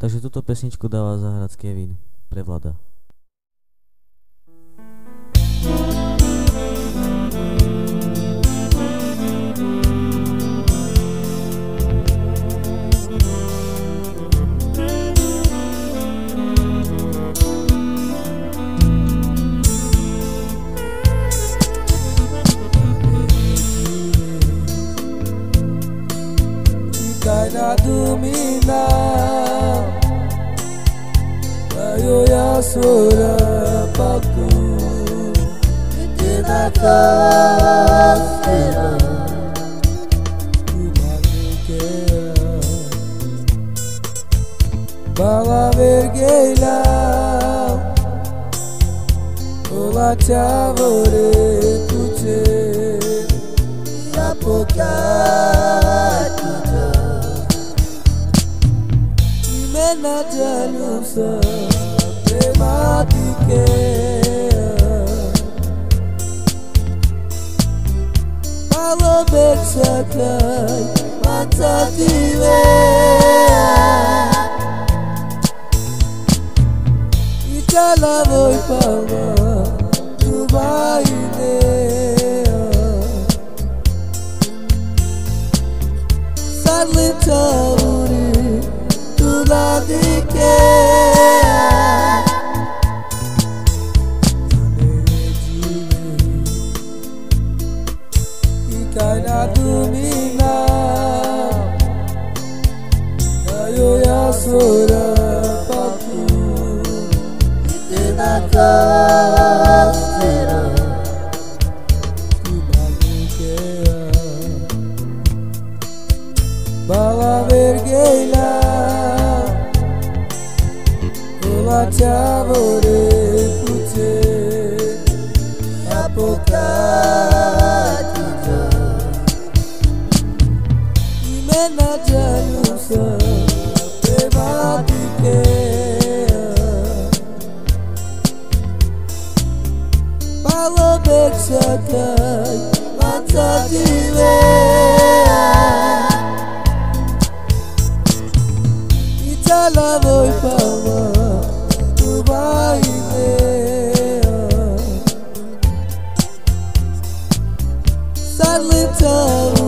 Takže túto pesničku dáva zahrať Kevin pre Vlada. na dumina yo ya sura papu Kita kasera Kubalukea Baba vergeila Ola çavore Nena jalusa prematike Palo beksakai matatiwe Itala voi pala Dubaine Sadly told radike Ikaina dumina Ayo ya sora paku Itina ჩავორე ფუცე აპოკატიკა იმენა ჯანუსა პევატიკე ბალობექსაკაი მაცადილე that little